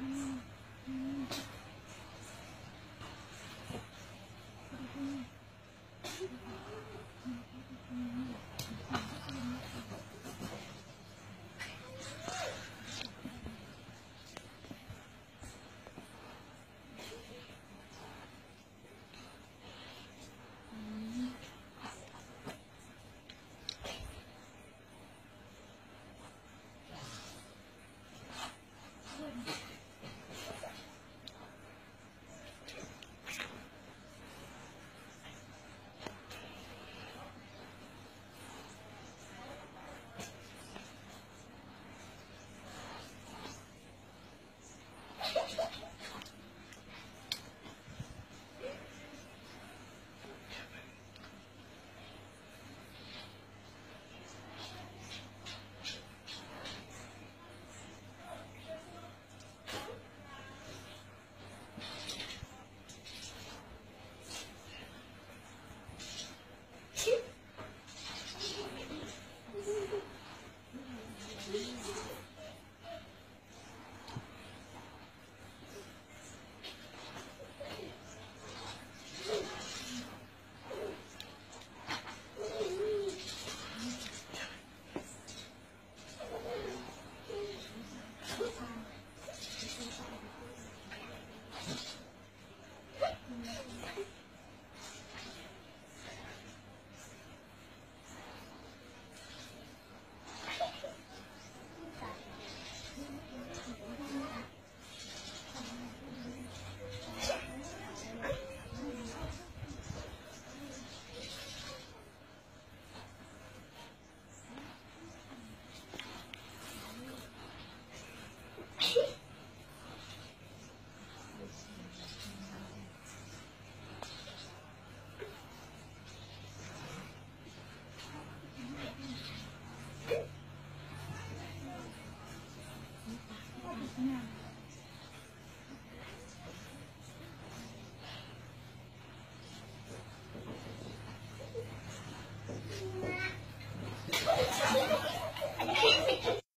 Mm-hmm.